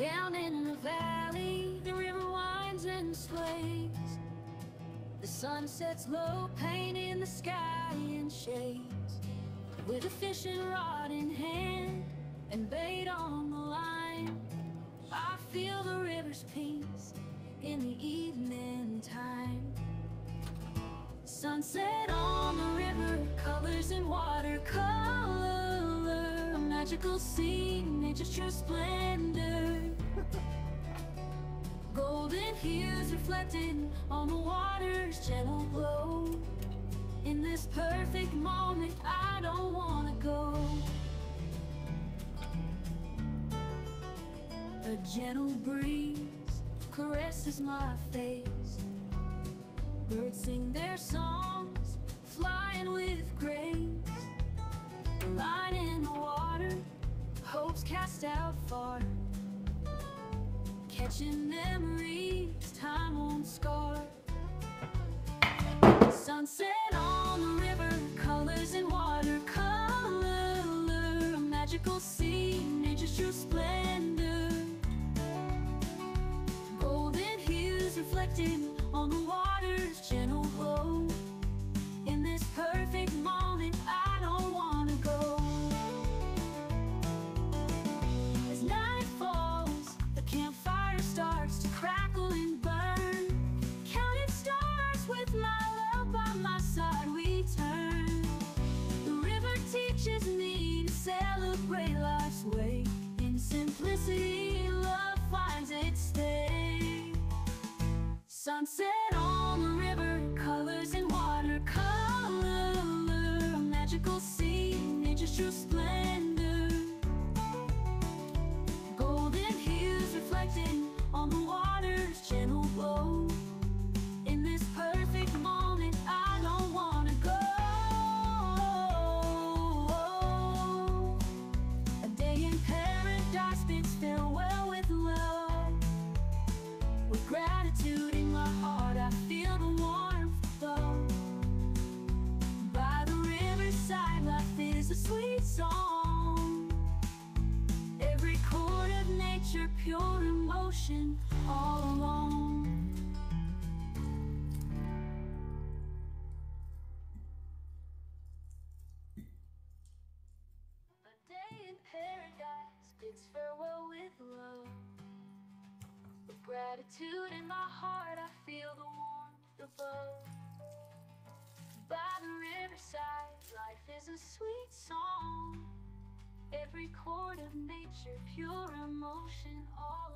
Down in the valley, the river winds and sways. The sun sets low, painting the sky in shades. With a fishing rod in hand and bait on the line, I feel the river's peace in the evening time. Sunset on the river, colors in watercolor, a magical scene, nature's true splendor. Golden hues reflected on the water's gentle glow. In this perfect moment, I don't wanna go. A gentle breeze caresses my face. Birds sing their songs, flying with grace. Line in the water, hopes cast out far. Catching memories, scar. Sunset on the river, colors in watercolor, magical Sunset on the river, colors in watercolor, a magical scene, nature's true splendor. Golden hues reflecting on the water's gentle glow. In this perfect moment, I don't wanna go. A day in paradise bids farewell with love. With gratitude emotion, all alone. A day in paradise bids farewell with love. With gratitude in my heart, I feel the warmth above. By the riverside, life is a sweet song. Every chord of nature, pure emotion, all